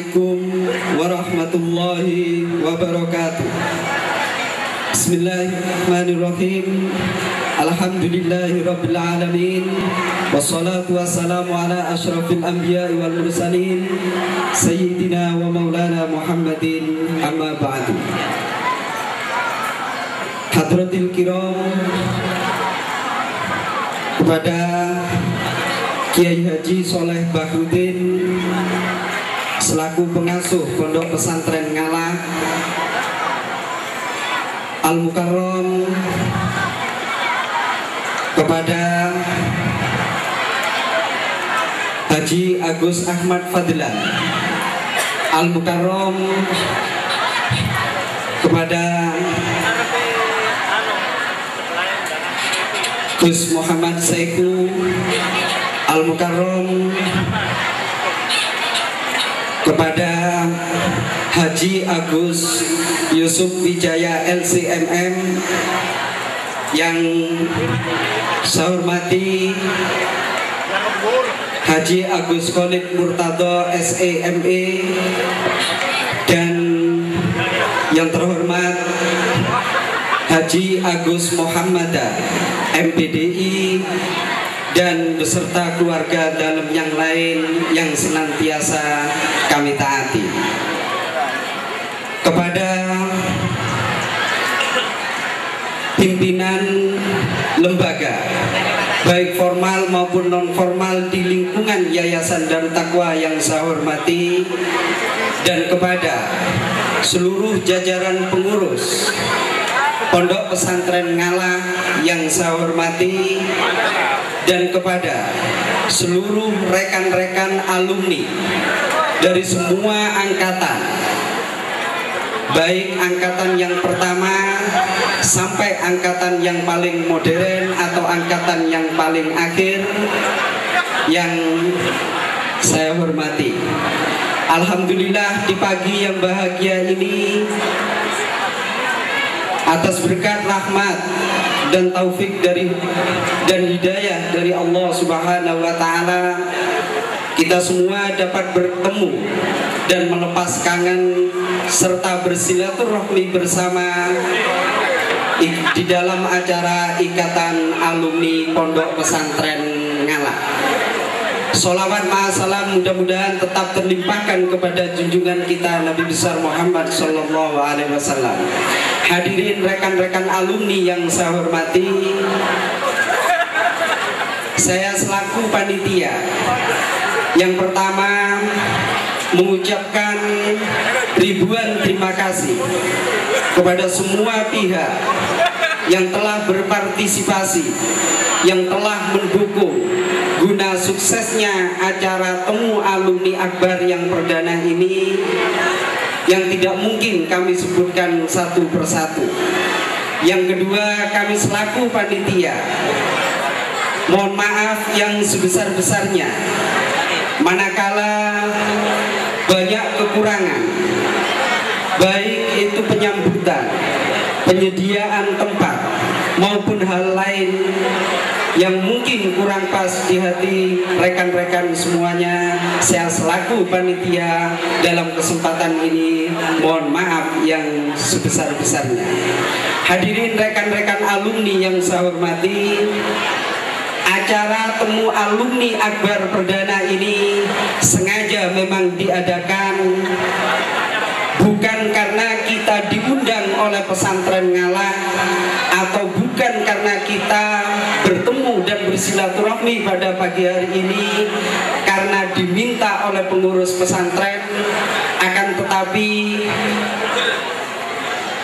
Assalamualaikum warahmatullahi wabarakatuh. Bismillahirrahmanirrahim. Alhamdulillahi rabbil alamin. Wassalatu wassalamu ala ashrafil anbiya wal mursalin. Sayyidina wa maulana Muhammadin amma ba'du. Hadratil kiram. Kepada Kiai Haji Soleh Bahrudin selaku pengasuh Pondok Pesantren Ngalah Al Mukarrom kepada Haji Agus Ahmad Fadlan Al Mukarrom kepada Gus Muhammad Saiku Al Mukarrom kepada Haji Agus Yusuf Wijaya LCMM yang saya hormati Haji Agus Khalid Murtado SEME dan yang terhormat Haji Agus Muhammad MPDI dan beserta keluarga dalam yang lain yang senantiasa kami taati. Kepada pimpinan lembaga baik formal maupun non formal di lingkungan Yayasan Darut Takwa yang saya hormati dan kepada seluruh jajaran pengurus Pondok Pesantren Ngalah yang saya hormati dan kepada seluruh rekan-rekan alumni dari semua angkatan. Baik angkatan yang pertama sampai angkatan yang paling modern atau angkatan yang paling akhir yang saya hormati. Alhamdulillah di pagi yang bahagia ini atas berkat rahmat dan taufik dari dan hidayah dari Allah Subhanahu wa taala kita semua dapat bertemu dan melepas kangen serta bersilaturahmi bersama di dalam acara Ikatan Alumni Pondok Pesantren Ngalah. Solawat ma'asalam mudah-mudahan tetap terlimpahkan kepada junjungan kita Nabi besar Muhammad Sallallahu Alaihi Wasallam. Hadirin rekan-rekan alumni yang saya hormati, saya selaku panitia yang pertama mengucapkan ribuan terima kasih kepada semua pihak yang telah berpartisipasi, yang telah mendukung suksesnya acara temu alumni akbar yang perdana ini yang tidak mungkin kami sebutkan satu persatu. Yang kedua, kami selaku panitia mohon maaf yang sebesar-besarnya manakala banyak kekurangan baik itu penyambutan, penyediaan tempat maupun hal lain yang mungkin kurang pas di hati rekan-rekan semuanya saya selaku panitia dalam kesempatan ini mohon maaf yang sebesar-besarnya. Hadirin rekan-rekan alumni yang saya hormati acara temu alumni Akbar Perdana ini sengaja memang diadakan bukan karena kita diundang oleh pesantren ngalah dan bersilaturahmi pada pagi hari ini karena diminta oleh pengurus pesantren akan tetapi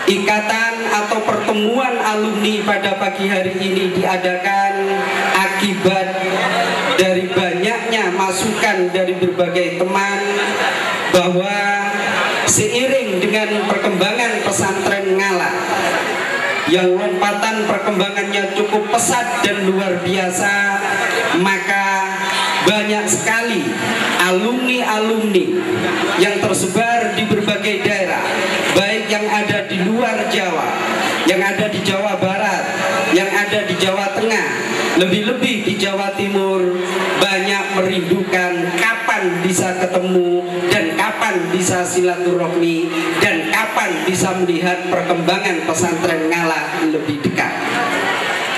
ikatan atau pertemuan alumni pada pagi hari ini diadakan akibat dari banyaknya masukan dari berbagai teman bahwa seiring dengan perkembangan pesantren yang lompatan perkembangannya cukup pesat dan luar biasa maka banyak sekali alumni-alumni yang tersebar di berbagai daerah baik yang ada di luar Jawa yang ada di Jawa Barat yang ada di Jawa Tengah lebih-lebih di Jawa Timur banyak merindukan kapan bisa ketemu dan kapan bisa silaturahmi dan kapan bisa melihat perkembangan pesantren ngalah lebih dekat.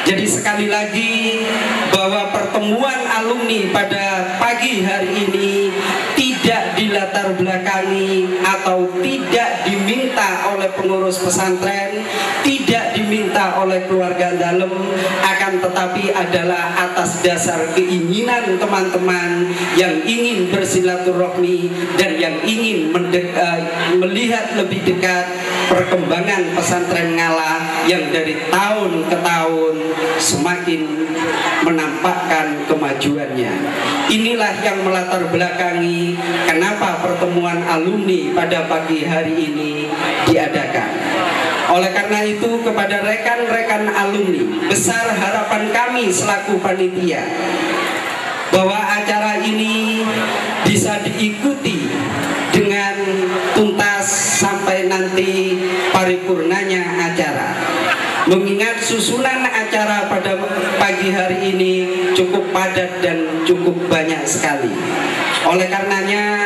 Jadi sekali lagi bahwa pertemuan alumni pada pagi hari ini tidak dilatar belakangi atau tidak diminta oleh pengurus pesantren, tidak diminta oleh keluarga dalam, akan tetapi adalah atas dasar keinginan teman-teman yang ingin bersilaturahmi dan yang ingin uh, melihat lebih dekat perkembangan pesantren ngalah yang dari tahun ke tahun semakin menampakkan kemajuannya. Inilah yang melatar belakangi kenapa pertemuan alumni pada pagi hari ini diadakan. Oleh karena itu kepada rekan-rekan alumni besar harapan kami selaku panitia bahwa acara ini bisa diikuti dengan tuntas sampai nanti paripurnanya acara mengingat susunan acara pada pagi hari ini cukup padat dan cukup banyak sekali. Oleh karenanya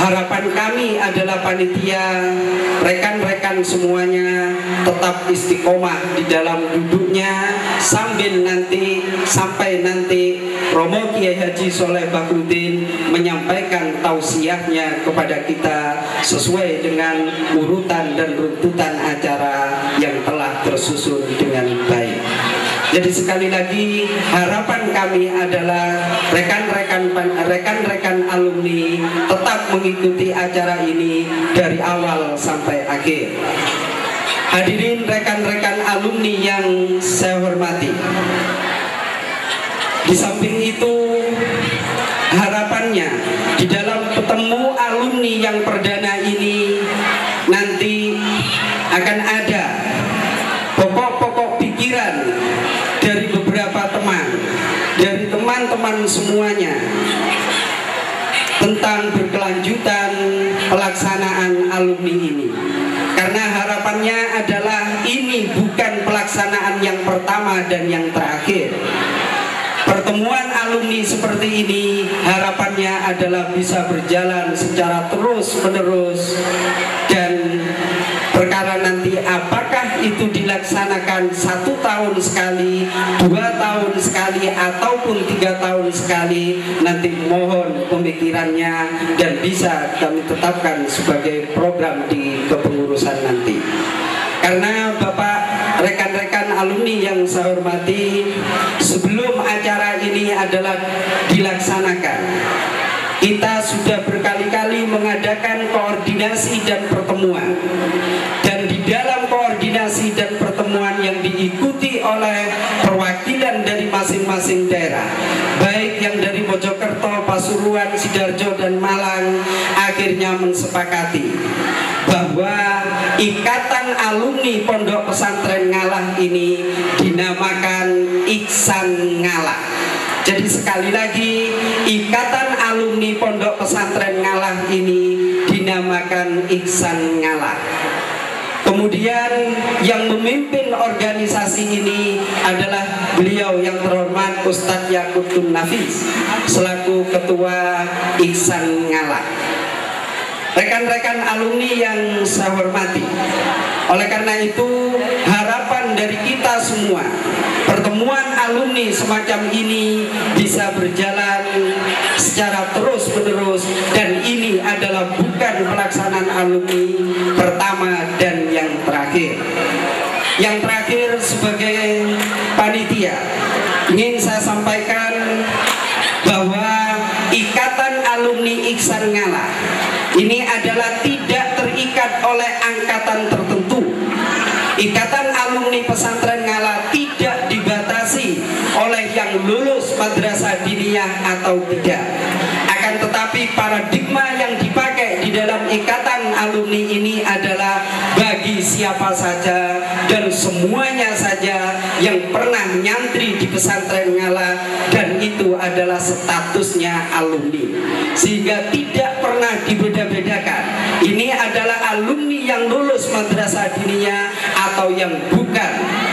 harapan kami adalah panitia rekan-rekan semuanya tetap istiqomah di dalam duduknya sambil nanti sampai nanti Romo Kiai Haji Soleh Bakudin menyampaikan tausiahnya kepada kita sesuai dengan urutan dan runtutan acara yang telah tersusun dengan baik. Jadi sekali lagi harapan kami adalah rekan-rekan rekan-rekan alumni tetap mengikuti acara ini dari awal sampai akhir. Hadirin rekan-rekan alumni yang saya hormati. Di samping itu harapannya semuanya. Tentang berkelanjutan pelaksanaan alumni ini. Karena harapannya adalah ini bukan pelaksanaan yang pertama dan yang terakhir. Pertemuan alumni seperti ini harapannya adalah bisa berjalan secara terus menerus dan perkara nanti apakah itu dilaksanakan satu tahun sekali, dua tahun sekali ataupun tiga tahun sekali nanti mohon pemikirannya dan bisa kami tetapkan sebagai program di kepengurusan nanti. Karena Bapak rekan-rekan alumni yang saya hormati, sebelum acara ini adalah dilaksanakan, kita sudah berkali-kali mengadakan koordinasi dan pertemuan. Oleh perwakilan dari masing-masing daerah, baik yang dari Mojokerto, Pasuruan, Sidarjo, dan Malang, akhirnya mensepakati bahwa ikatan alumni Pondok Pesantren Ngalah ini dinamakan Iksan Ngalah. Jadi sekali lagi ikatan alumni Pondok Pesantren Ngalah ini dinamakan Iksan Ngalah. Kemudian yang memimpin organisasi ini adalah beliau yang terhormat Ustadz Yakutun Nafis selaku ketua Iksan Ngalah. Rekan-rekan alumni yang saya hormati, oleh karena itu harapan dari kita semua pertemuan alumni semacam ini bisa berjalan secara terus menerus dan ini adalah bukan pelaksanaan alumni pertama dan yang terakhir. Yang terakhir sebagai panitia ingin saya sampaikan bahwa ikatan alumni Iksan Ngalah ini adalah tidak terikat oleh angkatan tertentu. Ikatan alumni pesantren Ngala tidak dibatasi oleh yang lulus madrasah diniyah atau tidak. Akan tetapi paradigma yang dalam ikatan alumni ini adalah bagi siapa saja dan semuanya saja yang pernah nyantri di pesantren Ngala dan itu adalah statusnya alumni. Sehingga tidak pernah dibeda-bedakan. Ini adalah alumni yang lulus madrasah diniyah atau yang.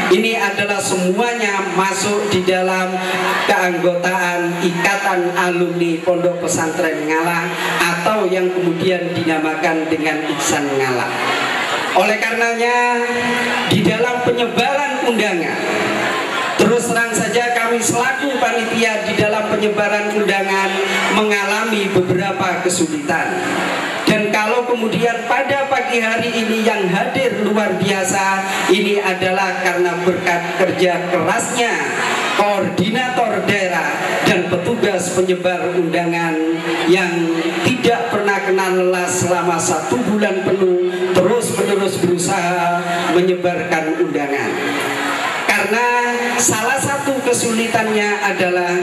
Ini adalah semuanya masuk di dalam keanggotaan Ikatan Alumni Pondok Pesantren Ngalah atau yang kemudian dinamakan dengan Iksan Ngalah. Oleh karenanya di dalam penyebaran undangan Terus terang saja kami selaku panitia di dalam penyebaran undangan mengalami beberapa kesulitan. Kemudian pada pagi hari ini yang hadir luar biasa Ini adalah karena berkat kerja kerasnya Koordinator daerah dan petugas penyebar undangan Yang tidak pernah kenal lelah selama satu bulan penuh Terus menerus berusaha menyebarkan undangan. Karena salah satu kesulitannya adalah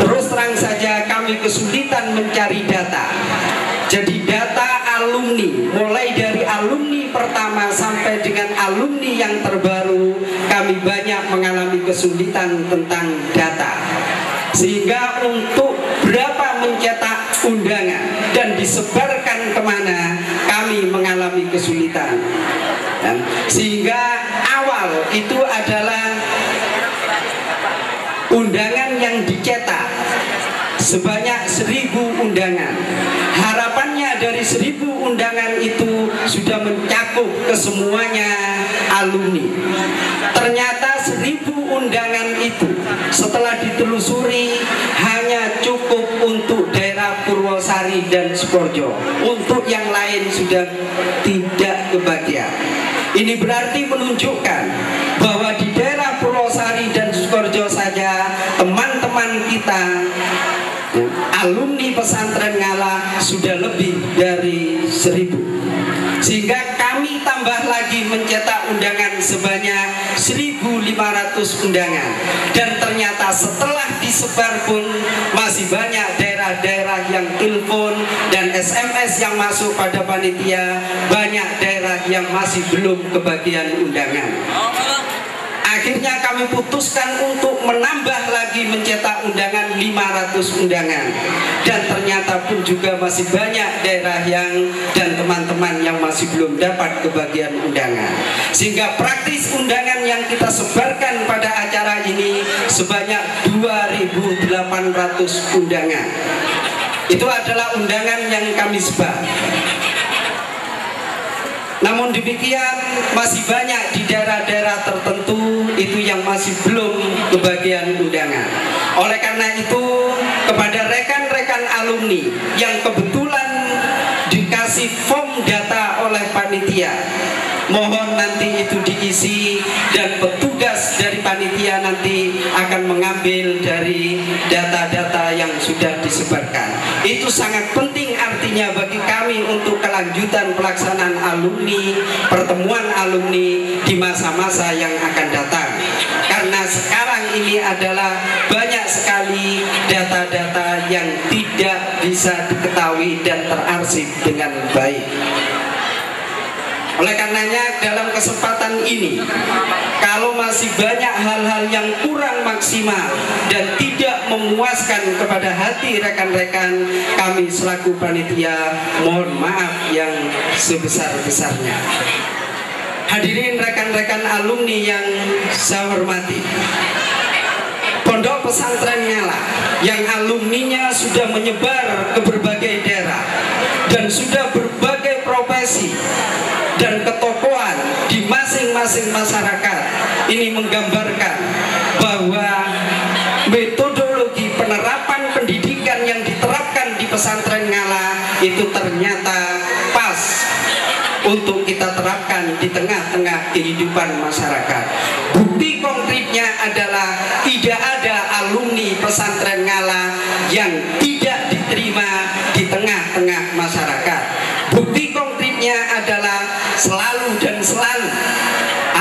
Terus terang saja kami kesulitan mencari data jadi data alumni mulai dari alumni pertama sampai dengan alumni yang terbaru kami banyak mengalami kesulitan tentang data. Sehingga untuk berapa mencetak undangan dan disebarkan ke mana kami mengalami kesulitan. Dan sehingga awal itu adalah undangan yang dicetak sebanyak seribu undangan harapannya dari seribu undangan itu sudah mencakup ke semuanya alumni. Ternyata seribu undangan itu setelah ditelusuri hanya cukup untuk daerah Purwosari dan Sukorjo untuk yang lain sudah tidak kebagian. Ini berarti menunjukkan bahwa di daerah Purwosari dan Sukorjo saja teman-teman kita alumni pesantren Ngala sudah lebih dari seribu. Sehingga kami tambah lagi mencetak undangan sebanyak 1500 undangan. Dan ternyata setelah disebar pun masih banyak daerah-daerah yang telepon dan SMS yang masuk pada panitia. Banyak daerah yang masih belum kebagian undangan Akhirnya kami putuskan untuk menambah lagi mencetak undangan 500 undangan. Dan ternyata pun juga masih banyak daerah yang dan teman-teman yang masih belum dapat kebagian undangan. Sehingga praktis undangan yang kita sebarkan pada acara ini sebanyak 2.800 undangan. Itu adalah undangan yang kami sebar. Namun demikian masih banyak di daerah-daerah tertentu itu yang masih belum kebagian undangan. Oleh karena itu kepada rekan-rekan alumni yang kebetulan dikasih form data oleh panitia mohon nanti itu diisi dan petugas dari panitia nanti akan mengambil dari data-data yang sudah disebarkan itu sangat penting artinya bagi kami untuk kelanjutan pelaksanaan alumni pertemuan alumni di masa-masa yang akan datang ini adalah banyak sekali data-data yang tidak bisa diketahui dan terarsip dengan baik. Oleh karenanya dalam kesempatan ini Kalau masih banyak hal-hal yang kurang maksimal Dan tidak memuaskan kepada hati rekan-rekan Kami selaku panitia mohon maaf yang sebesar-besarnya. Hadirin rekan-rekan alumni yang saya hormati Pondok pesantren Nyala yang alumninya sudah menyebar ke berbagai daerah dan sudah berbagai profesi dan ketokohan di masing-masing masyarakat ini menggambarkan bahwa metodologi penerapan pendidikan yang diterapkan di pesantren Ngala itu ternyata pas untuk kita terapkan di tengah-tengah kehidupan masyarakat. Bukti pesantren Ngala yang tidak diterima di tengah-tengah masyarakat. Bukti konkretnya adalah selalu dan selalu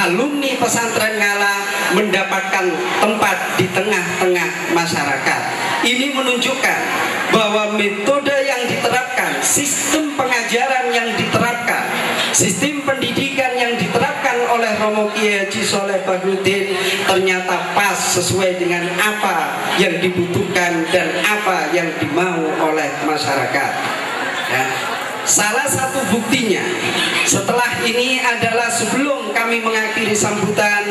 alumni pesantren Ngala mendapatkan tempat di tengah-tengah masyarakat. Ini menunjukkan bahwa metode yang diterapkan, sistem pengajaran yang diterapkan, sistem Romo Kiai Haji Soleh Bagudin ternyata pas sesuai dengan apa yang dibutuhkan dan apa yang dimau oleh masyarakat. Ya. Salah satu buktinya setelah ini adalah sebelum kami mengakhiri sambutan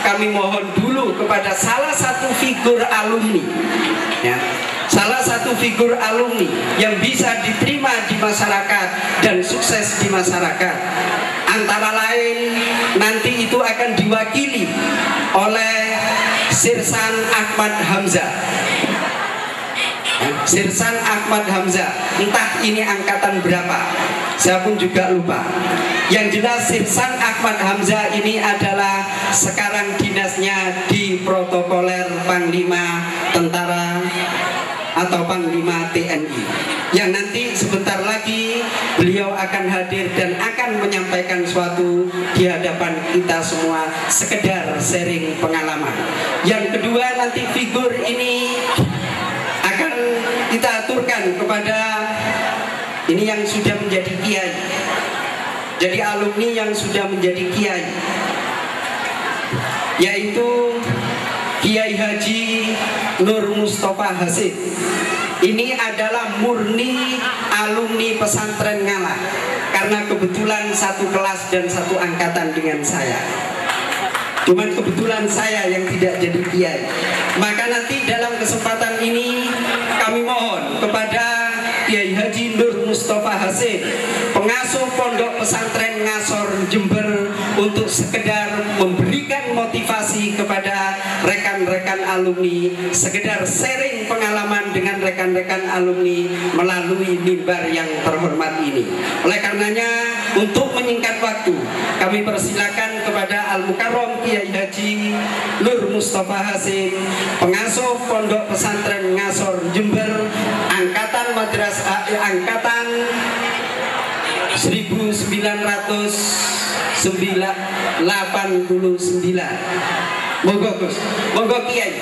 kami mohon dulu kepada salah satu figur alumni ya salah satu figur alumni yang bisa diterima di masyarakat dan sukses di masyarakat antara lain nanti itu akan diwakili oleh Sirsan Ahmad Hamzah. Sirsan Ahmad Hamzah. Entah ini angkatan berapa. Saya pun juga lupa. Yang jelas Sirsan Ahmad Hamzah ini adalah sekarang dinasnya di protokoler Panglima Tentara atau Panglima TNI yang nanti sebentar lagi akan hadir dan akan menyampaikan suatu di hadapan kita semua sekedar sharing pengalaman. Yang kedua nanti figur ini akan kita aturkan kepada ini yang sudah menjadi kiai. Jadi alumni yang sudah menjadi kiai. Yaitu Kiai Haji Nur Mustafa Hasid. Ini adalah murni alumni pesantren Ngalah karena kebetulan satu kelas dan satu angkatan dengan saya Cuman kebetulan saya yang tidak jadi kiai. Maka nanti dalam kesempatan ini kami mohon kepada Kiai Haji Nur Mustafa Hasim, pengasuh Pondok Pesantren Ngasor Jember untuk sekedar memberikan motivasi kepada rekan-rekan alumni, sekedar sharing pengalaman dengan rekan-rekan alumni melalui mimbar yang terhormat ini. Oleh karenanya untuk menyingkat waktu, kami persilakan kepada Al Mukarrom Kiai Haji Nur Mustafa Hasim, pengasuh Pondok Pesantren Ngasor Jember, angkatan madrasah eh, angkatan 1989. Monggo Gus, monggo Kiai.